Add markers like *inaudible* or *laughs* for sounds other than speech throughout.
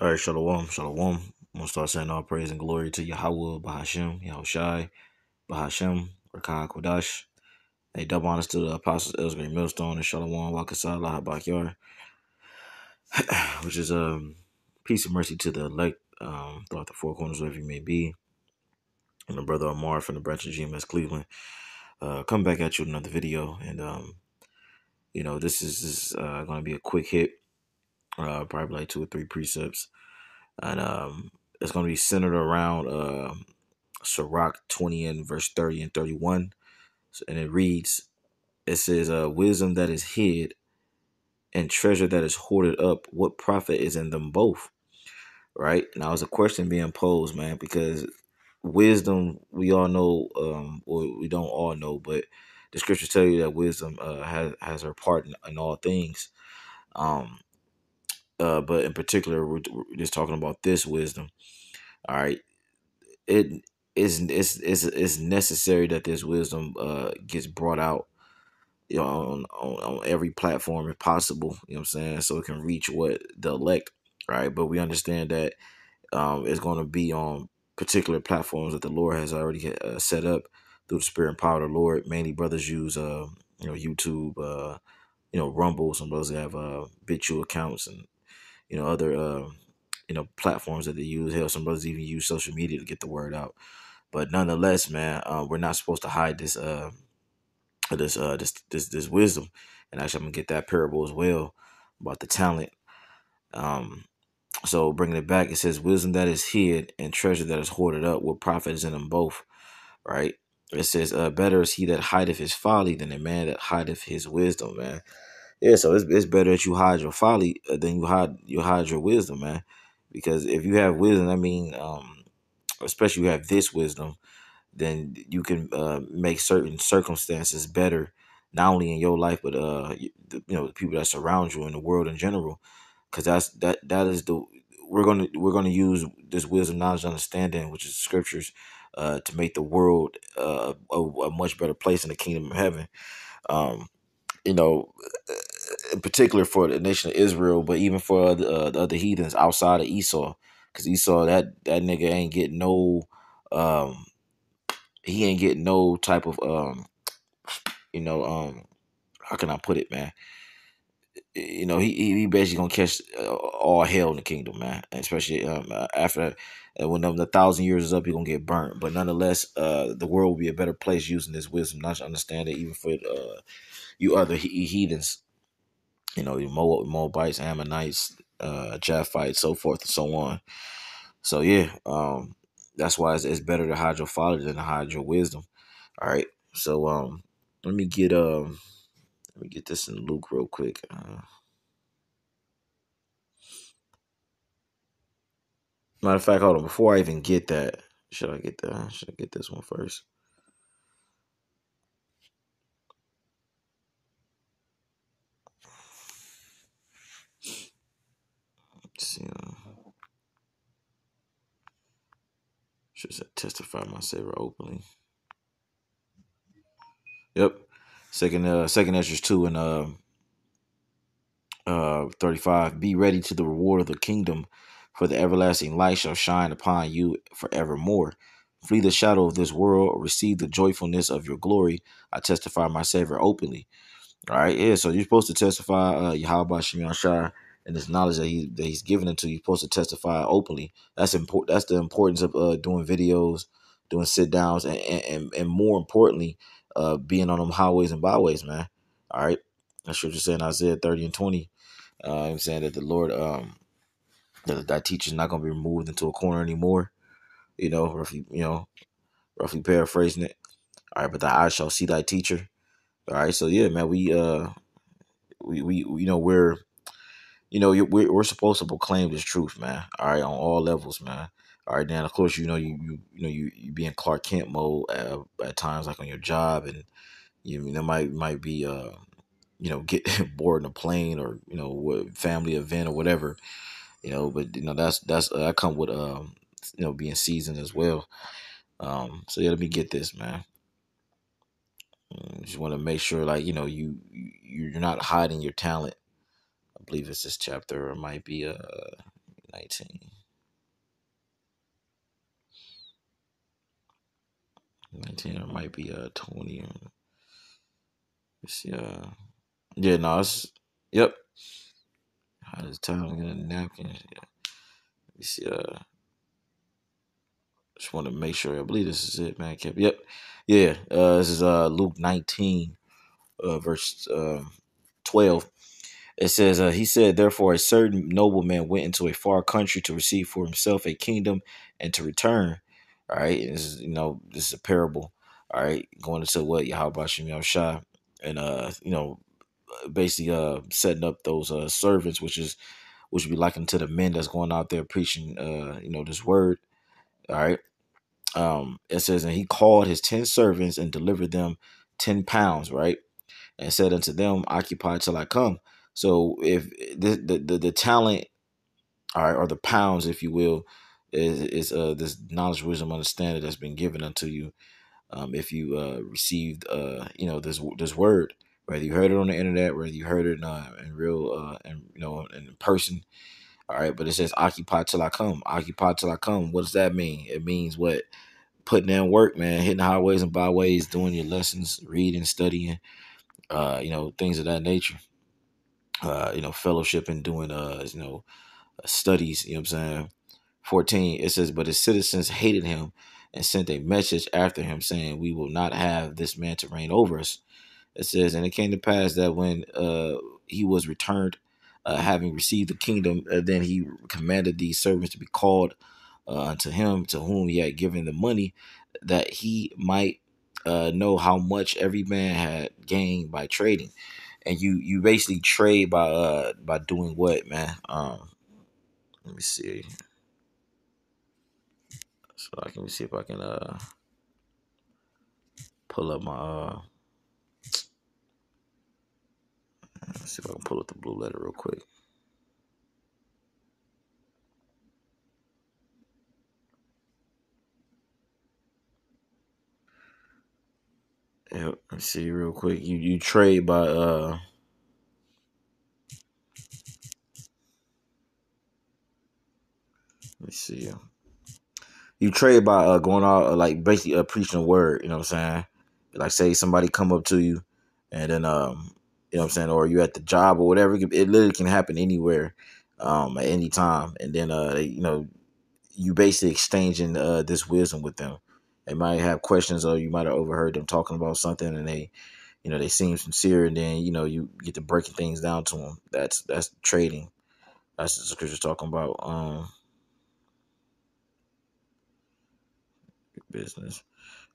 All right, Shalom, Shalom. I'm gonna start saying all praise and glory to Yahweh, Bahashem, Yahushai, Bahashem, Rakah Kodash. Hey, double honors to the apostles, Elsbury Millstone, and Shalom, Wakasah, Lahabakyar, *clears throat* which is um, peace and mercy to the elect um, throughout the four corners, wherever you may be. And the brother Amar from the branch of GMS Cleveland. Uh, come back at you with another video. And, um, you know, this is, is uh, going to be a quick hit, uh, probably like two or three precepts. And um, it's going to be centered around uh, Sirach 20 and verse 30 and 31. And it reads, it says, uh, wisdom that is hid and treasure that is hoarded up, what profit is in them both? Right? Now, it's a question being posed, man, because wisdom, we all know, um, or we don't all know, but the scriptures tell you that wisdom uh, has, has her part in, in all things. Um, uh, but in particular, we're, we're just talking about this wisdom. All right. It is it's, it's, it's necessary that this wisdom uh, gets brought out you know, on, on, on every platform if possible, you know what I'm saying? So it can reach what the elect, right? But we understand that um, it's going to be on particular platforms that the Lord has already uh, set up through the spirit and power of the Lord. Mainly brothers use, uh, you know, YouTube, uh, you know, Rumble. Some brothers have uh, BitChute accounts and, you know, other, uh, you know, platforms that they use. Hell, some brothers even use social media to get the word out. But nonetheless, man, uh, we're not supposed to hide this, uh, this, uh, this, this, this wisdom. And actually, I'm gonna get that parable as well about the talent. Um, so bringing it back, it says, "Wisdom that is hid and treasure that is hoarded up, what profit is in them both?" Right? It says, uh, "Better is he that hideth his folly than a man that hideth his wisdom." Man, yeah. So it's, it's better that you hide your folly uh, than you hide you hide your wisdom, man. Because if you have wisdom, I mean, um, especially you have this wisdom, then you can uh, make certain circumstances better, not only in your life but uh, you, you know the people that surround you in the world in general. Because that's that that is the we're gonna we're gonna use this wisdom, knowledge, understanding, which is scriptures, uh, to make the world uh, a, a much better place in the kingdom of heaven. Um, you know, in particular for the nation of Israel, but even for the, uh, the other heathens outside of Esau, because Esau that that nigga ain't getting no, um, he ain't getting no type of um, you know, um, how can I put it, man? you know, he he basically gonna catch uh, all hell in the kingdom, man. Especially um, uh, after when the, thousand years is up, he gonna get burnt. But nonetheless, uh, the world will be a better place using this wisdom. Not to understand it, even for uh, you other he- heathens, you know, Moab, Moabites, Ammonites, uh, Japhites, so forth and so on. So yeah, um, that's why it's, it's better to hide your folly than to hide your wisdom. All right, so um, let me get um let me get this in Luke real quick. Uh, matter of fact, hold on. Before I even get that, should I get that? Should I get this one first? Let's. Uh, should say testify my savior openly. Yep. Second uh second Ezra two and uh uh 35 be ready to the reward of the kingdom for the everlasting light shall shine upon you forevermore flee the shadow of this world receive the joyfulness of your glory i testify my savior openly all right yeah so you're supposed to testify uh yahweh shemion shah and this knowledge that he that he's given it to you supposed to testify openly that's important that's the importance of uh doing videos doing sit downs and, and and more importantly uh being on them highways and byways man all right that's what you're saying isaiah 30 and 20 uh, I'm saying that the Lord, um, that that teacher's not going to be removed into a corner anymore. You know, roughly, you know, roughly paraphrasing it. All right, but the eye shall see thy teacher. All right, so yeah, man, we uh, we we you know we're, you know, we're we're supposed to proclaim this truth, man. All right, on all levels, man. All right, then of course you know you you you know you you be in Clark Kent mode at, at times like on your job, and you, know might might be uh you know get bored in a plane or you know family event or whatever you know but you know that's that's uh, I come with um you know being seasoned as well um so yeah let me get this man mm, just want to make sure like you know you, you you're not hiding your talent believe it's this chapter or it might be uh 19. 19 or might be uh 20. Let's see. Uh, yeah, no, it's yep. How does time get a napkin? Yeah. Let me see. Uh, just want to make sure. I believe this is it, man. Yep. Yeah. Uh, this is uh Luke 19, uh, verse uh, 12. It says, uh, He said, Therefore, a certain nobleman went into a far country to receive for himself a kingdom and to return. All right. This is, you know, this is a parable. All right. Going into what Yahweh Shem Shah and, uh, you know, basically uh setting up those uh servants, which is, which would be likened to the men that's going out there preaching, uh, you know, this word. All right. Um, it says, and he called his 10 servants and delivered them 10 pounds, right? And said unto them, Occupy till I come. So if the the the, the talent, or, or the pounds, if you will, is is uh this knowledge, wisdom, understanding that's been given unto you. Um, if you uh received uh you know this this word, whether you heard it on the internet, whether you heard it in, uh, in real uh and you know in person. All right, but it says occupy till I come. Occupy till I come. What does that mean? It means what? Putting in work, man, hitting highways and byways, doing your lessons, reading, studying, uh, you know, things of that nature uh, you know, fellowship and doing, uh, you know, uh, studies. You know what I'm saying? 14, it says, But his citizens hated him and sent a message after him saying, We will not have this man to reign over us. It says, And it came to pass that when uh, he was returned, uh, having received the kingdom, uh, then he commanded these servants to be called uh, unto him, to whom he had given the money, that he might uh, know how much every man had gained by trading and you you basically trade by uh by doing what, man? Um, let me see. So I can see if I can uh pull up my uh. Let's see if I can pull up the blue letter real quick. Yeah, let's see real quick. You you trade by uh let me see. You trade by uh going out uh, like basically uh, preaching a word, you know what I'm saying? Like say somebody come up to you and then um you know what I'm saying, or you at the job or whatever. It literally can happen anywhere, um, at any time. And then uh you know, you basically exchanging uh this wisdom with them. They might have questions or you might have overheard them talking about something and they you know they seem sincere and then you know you get to breaking things down to them that's that's trading. That's the scripture's talking about um business.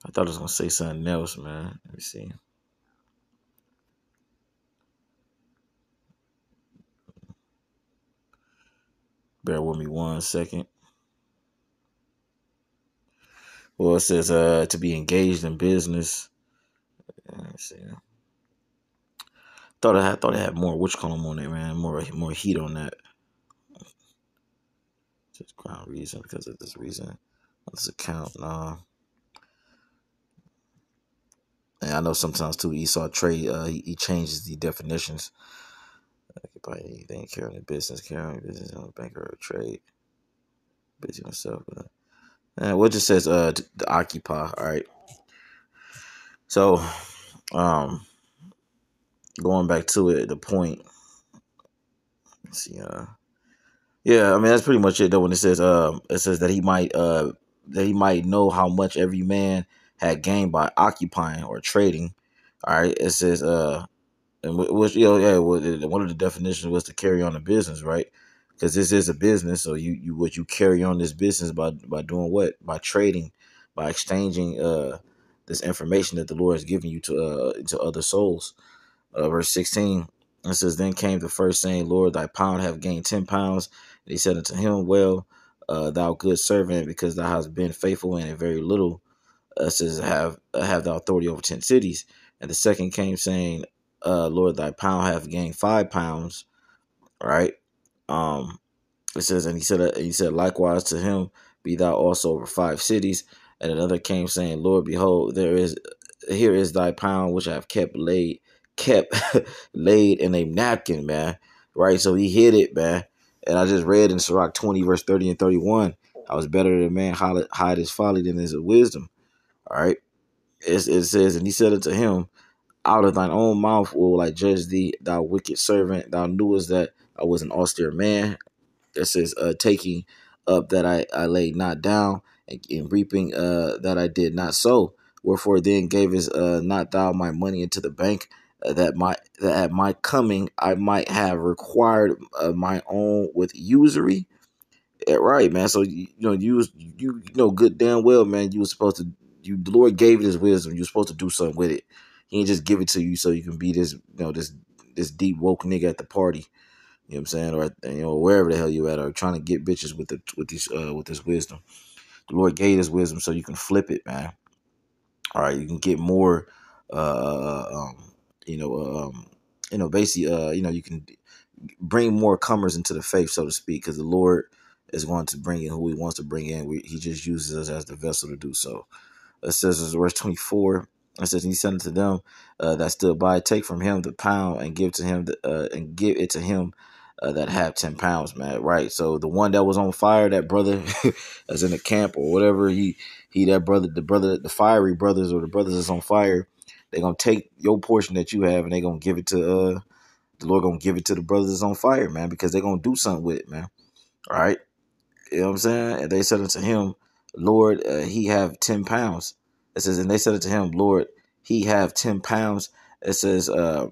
I thought i was gonna say something else man. Let me see. Bear with me one second well it says uh to be engaged in business Let's see Thought I had thought I had more which column on it, man. More more heat on that. Just ground reason because of this reason on this account. Nah. And I know sometimes too Esau trade uh he, he changes the definitions. Occupy anything carrying business, carrying business on banker or trade. Busy myself. But, and what just says uh to occupy, all right. So um going back to it, the point. Let's see, uh, yeah, I mean that's pretty much it. Though when it says, uh, it says that he might, uh, that he might know how much every man had gained by occupying or trading. All right, it says, uh, and which you know, yeah, one of the definitions was to carry on a business, right? Because this is a business, so you you what you carry on this business by by doing what? By trading, by exchanging uh this information that the Lord has given you to uh to other souls uh, verse 16. It says, Then came the first saying, Lord, thy pound have gained 10 pounds. And he said unto him, Well, uh, thou good servant, because thou hast been faithful in a very little, uh, says, have, uh, have thou authority over 10 cities. And the second came saying, uh, Lord, thy pound have gained five pounds. Right? Um, it says, and he said, uh, he said, likewise to him, be thou also over five cities. And another came saying, Lord, behold, there is here is thy pound which I have kept laid kept *laughs* laid in a napkin, man. Right, so he hid it, man. And I just read in Sirach 20, verse 30 and 31, I was better than man hide, hide his folly than his wisdom. All right. It, it says, and he said unto him, out of thine own mouth will I judge thee, thou wicked servant. Thou knewest that I was an austere man. It says, uh, taking up that I, I laid not down, and, and reaping uh, that I did not sow. Wherefore then gavest uh, not thou my money into the bank, uh, that my that at my coming I might have required uh, my own with usury. Yeah, right, man. So you, know you you you know good damn well, man. You were supposed to. You the Lord gave you this wisdom. You're supposed to do something with it. He didn't just give it to you so you can be this you know this this deep woke nigga at the party. You know what I'm saying, or you know wherever the hell you at, or trying to get bitches with the with these uh, with this wisdom. The Lord gave this wisdom so you can flip it, man. All right, you can get more. Uh, um, you know, um, you know, basically, uh, you know, you can bring more comers into the faith, so to speak, because the Lord is going to bring in who He wants to bring in. We, he just uses us as the vessel to do so. It says in verse 24, it says, he said to them uh, that stood by, take from him the pound and give to him the, uh, and give it to him uh, that have 10 pounds, man. Right. So the one that was on fire, that brother *laughs* that's in the camp or whatever, he, he, that brother, the brother, the fiery brothers or the brothers that's on fire, they're going to take your portion that you have and they're going to give it to, uh, the Lord going to give it to the brothers that's on fire, man, because they're going to do something with it, man. All right. You know what I'm saying? And they said unto him, Lord, uh, he have 10 pounds. It says, and they said unto him, Lord, he have 10 pounds. It says, uh,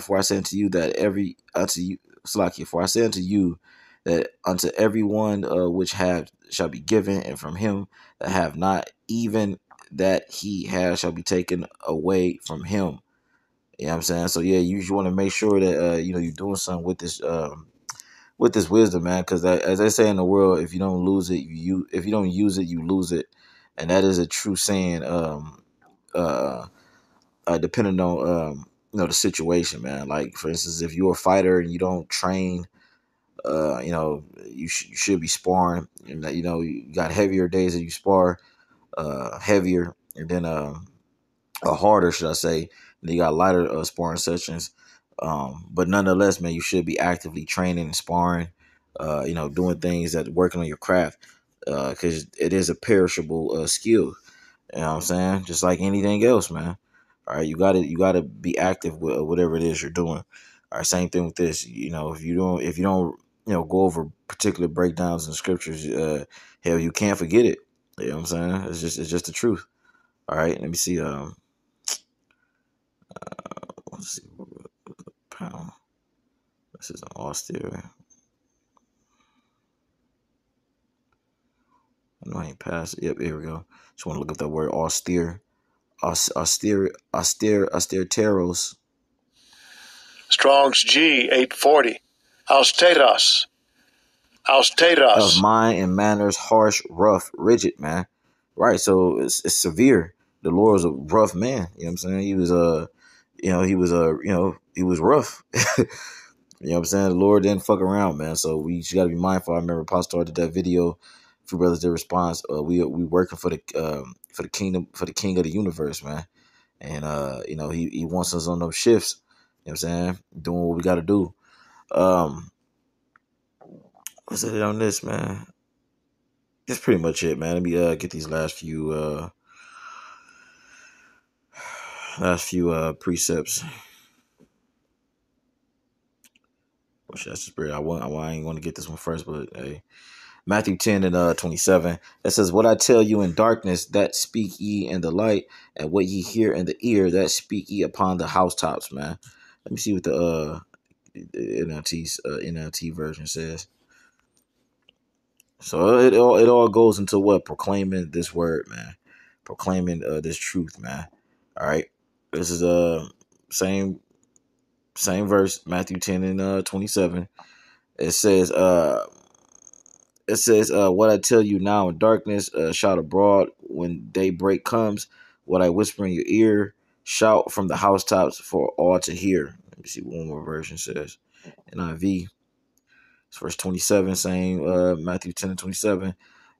for I say unto you that every, unto you, Slakia, for I say unto you that unto everyone uh, which have shall be given, and from him that have not, even that he has shall be taken away from him. You know what I'm saying? So yeah, you want to make sure that uh, you know you're doing something with this um, with this wisdom, man. Because as I say in the world, if you don't lose it, you if you don't use it, you lose it, and that is a true saying. Um, uh, uh, depending on um, you know the situation, man. Like for instance, if you're a fighter and you don't train, uh, you know you, sh- you should be sparring. And you know you got heavier days that you spar, uh, heavier, and then uh, uh, harder, should I say? And you got lighter uh, sparring sessions. Um, but nonetheless, man, you should be actively training and sparring. Uh, you know, doing things that working on your craft because uh, it is a perishable uh, skill. You know what I'm saying? Just like anything else, man. All right, you got to you got to be active with whatever it is you're doing. All right, same thing with this. You know, if you don't if you don't you know go over particular breakdowns in scriptures, uh, hell, you can't forget it. You know what I'm saying? It's just it's just the truth. All right, let me see. Um, uh, let's see. Pound. This is an austere. I know I ain't passed. Yep, here we go. Just want to look up that word austere austere, austere, austeriteros. Strong's G, 840. Austeros. Austeros. Of mind and manners, harsh, rough, rigid, man. Right, so it's, it's severe. The Lord was a rough man. You know what I'm saying? He was a, uh, you know, he was a, uh, you know, he was rough. *laughs* you know what I'm saying? The Lord didn't fuck around, man. So we just got to be mindful. I remember Pastor did that video. Few brothers did response. Uh, we we working for the um, for the kingdom for the king of the universe, man. And uh, you know, he, he wants us on those shifts. You know what I'm saying? Doing what we gotta do. Um what's it on this, man? That's pretty much it, man. Let me uh get these last few uh last few uh precepts. Which that's just spirit. I want I ain't gonna get this one first, but hey. Matthew 10 and uh 27. It says, What I tell you in darkness, that speak ye in the light, and what ye hear in the ear, that speak ye upon the housetops, man. Let me see what the uh NLT uh, NLT version says. So it all it all goes into what proclaiming this word, man, proclaiming uh, this truth, man. All right, this is uh, same same verse, Matthew ten and uh, twenty seven. It says, uh, it says, uh, What I tell you now in darkness, uh, shout abroad when daybreak comes. What I whisper in your ear, shout from the housetops for all to hear. Let me see one more version says. NIV. It's verse 27, saying uh, Matthew 10 and 27.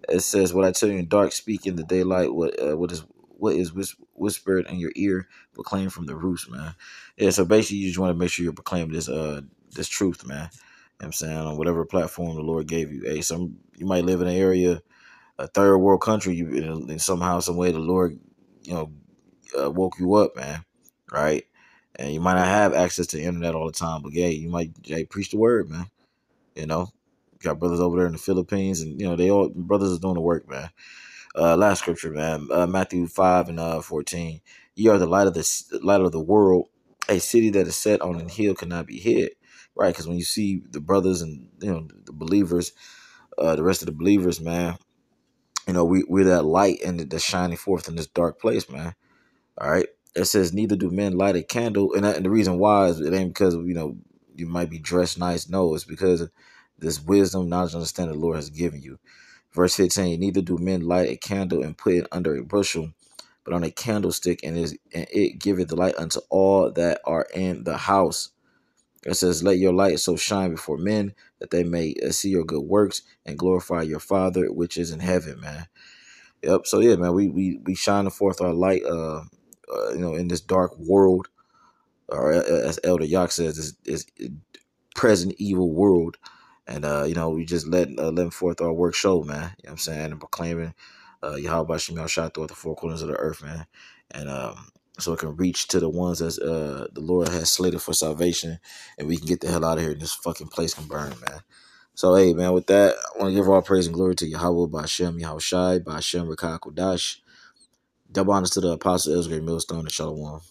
It says, What I tell you in dark, speak in the daylight. What uh, what is what is whis- whispered in your ear, proclaim from the roofs, man. Yeah, so basically you just want to make sure you're proclaiming this uh this truth, man. Know I'm saying on whatever platform the Lord gave you. Hey, some you might live in an area, a third world country, you and somehow, some way, the Lord, you know, uh, woke you up, man. Right, and you might not have access to internet all the time, but yeah, you might hey, preach the word, man. You know, got brothers over there in the Philippines, and you know they all brothers are doing the work, man. Uh, last scripture, man, uh, Matthew five and uh, fourteen. You are the light of the light of the world. A city that is set on a hill cannot be hid, right? Because when you see the brothers and you know the believers, uh, the rest of the believers, man, you know we we're that light and that's shining forth in this dark place, man. All right. It says neither do men light a candle, and, that, and the reason why is it ain't because you know you might be dressed nice. No, it's because this wisdom, knowledge, understanding the Lord has given you. Verse 15, neither do men light a candle and put it under a bushel, but on a candlestick, and, is, and it giveth the light unto all that are in the house. It says, Let your light so shine before men that they may uh, see your good works and glorify your Father which is in heaven, man. Yep. So yeah, man, we we we shining forth our light, uh, uh you know, in this dark world, or uh, as Elder Yak says, this, this present evil world and uh, you know, we just let uh, letting forth our work show, man. You know what I'm saying? And proclaiming uh Yahweh Shemel shot throughout the four corners of the earth, man. And um so it can reach to the ones that uh the Lord has slated for salvation and we can get the hell out of here and this fucking place can burn, man. So hey man, with that, I want to give all praise and glory to Yahweh by Hashem, Yahweh Shai, by Hashem Rakah Kodash. Double honors to the apostle Ezra Millstone and Shalom.